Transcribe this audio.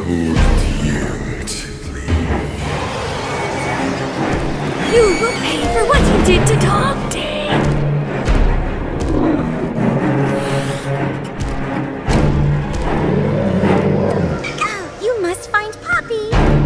You will pay for what you did to Tom Day! Oh, you must find Poppy!